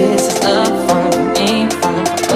It's love for me, for me.